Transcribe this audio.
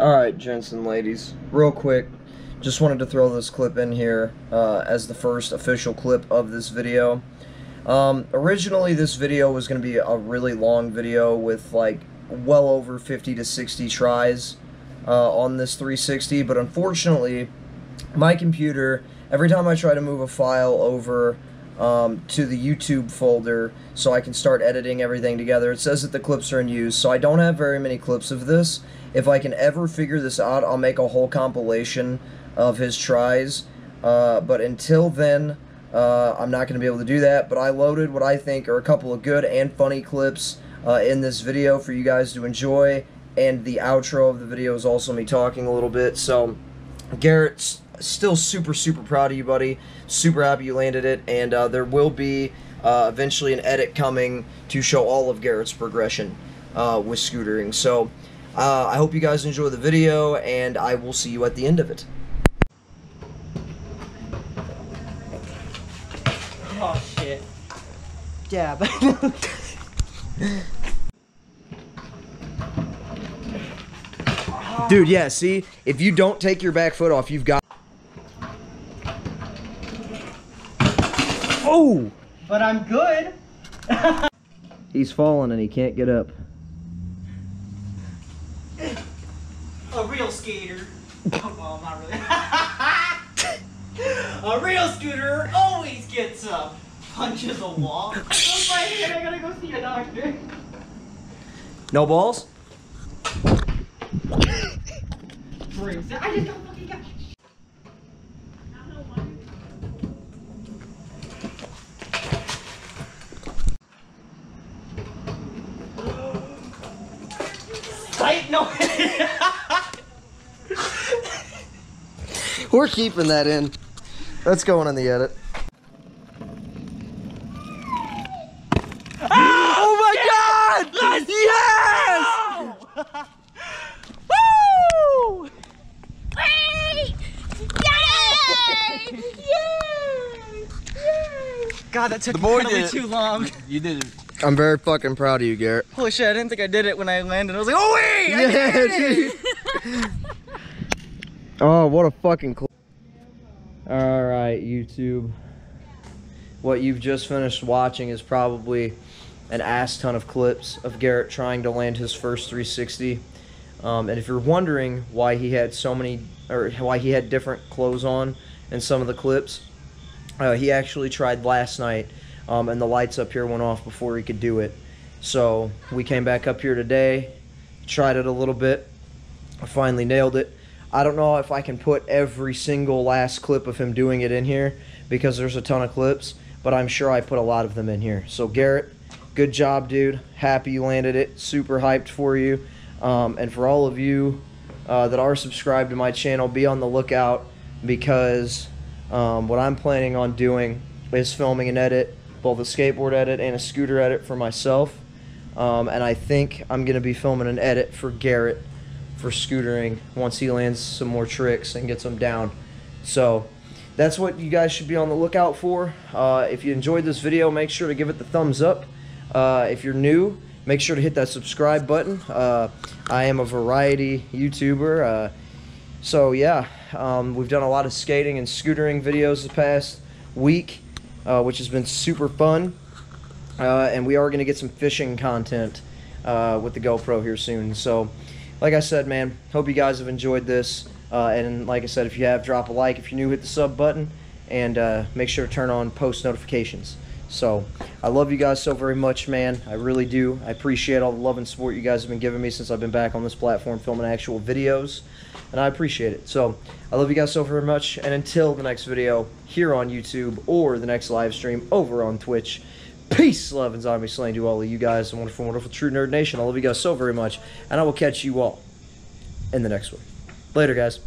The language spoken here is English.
Alright, gents and ladies, real quick, just wanted to throw this clip in here uh, as the first official clip of this video. Um, originally, this video was going to be a really long video with like well over 50 to 60 tries uh, on this 360, but unfortunately, my computer, every time I try to move a file over um, to the YouTube folder so I can start editing everything together. It says that the clips are in use, so I don't have very many clips of this. If I can ever figure this out, I'll make a whole compilation of his tries. Uh, but until then, uh, I'm not going to be able to do that. But I loaded what I think are a couple of good and funny clips uh, in this video for you guys to enjoy. And the outro of the video is also me talking a little bit. So, Garrett's still super, super proud of you, buddy. Super happy you landed it. And uh, there will be uh, eventually an edit coming to show all of Garrett's progression uh, with scootering. So uh, I hope you guys enjoy the video, and I will see you at the end of it. Oh shit. Yeah, but Dude, yeah, see? If you don't take your back foot off, you've got... But I'm good. He's fallen and he can't get up. A real skater. Oh, well, not really. a real scooter always gets up. Punches a wall. Oh my head, I gotta go see a doctor. No balls? Drinks. I just got Tight no. We're keeping that in. That's going in the edit. Ah! Oh my god! yes! Woo! Wait! Yay! Yay! Yay! God, that took The boy incredibly did it. too long. You did it. I'm very fucking proud of you, Garrett. Holy shit, I didn't think I did it when I landed. I was like, oh wait! I Yeah, did it! Oh, what a fucking cl- Alright, YouTube. What you've just finished watching is probably an ass ton of clips of Garrett trying to land his first 360. Um, and if you're wondering why he had so many, or why he had different clothes on in some of the clips, uh, he actually tried last night, um, and the lights up here went off before he could do it. So we came back up here today, tried it a little bit, finally nailed it. I don't know if I can put every single last clip of him doing it in here because there's a ton of clips, but I'm sure I put a lot of them in here. So Garrett, good job, dude. Happy you landed it. Super hyped for you. Um, and for all of you uh, that are subscribed to my channel, be on the lookout because um, what I'm planning on doing is filming an edit, both a skateboard edit and a scooter edit for myself. Um, and I think I'm going to be filming an edit for Garrett for scootering once he lands some more tricks and gets them down. So that's what you guys should be on the lookout for. Uh, if you enjoyed this video, make sure to give it the thumbs up. Uh, if you're new, make sure to hit that subscribe button. Uh, I am a variety YouTuber. Uh, so yeah, um, we've done a lot of skating and scootering videos the past week, uh, which has been super fun. Uh, and we are going to get some fishing content uh, with the GoPro here soon. So, like I said, man, hope you guys have enjoyed this. Uh, and like I said, if you have, drop a like. If you're new, hit the sub button. And uh, make sure to turn on post notifications. So, I love you guys so very much, man. I really do. I appreciate all the love and support you guys have been giving me since I've been back on this platform filming actual videos. And I appreciate it. So, I love you guys so very much. And until the next video here on YouTube or the next live stream over on Twitch, Peace, love, and zombie slaying to all of you guys, and wonderful, wonderful True Nerd Nation. I love you guys so very much, and I will catch you all in the next one. Later, guys.